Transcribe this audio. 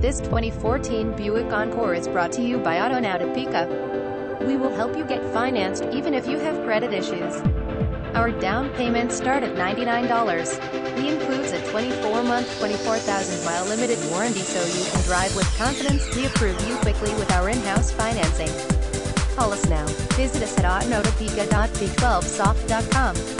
This 2014 Buick Encore is brought to you by AutoNow Topeka We will help you get financed even if you have credit issues. Our down payments start at $99. We includes a 24-month, 24,000-mile limited warranty so you can drive with confidence. We approve you quickly with our in-house financing. Call us now. Visit us at autonowtopeka.v12soft.com.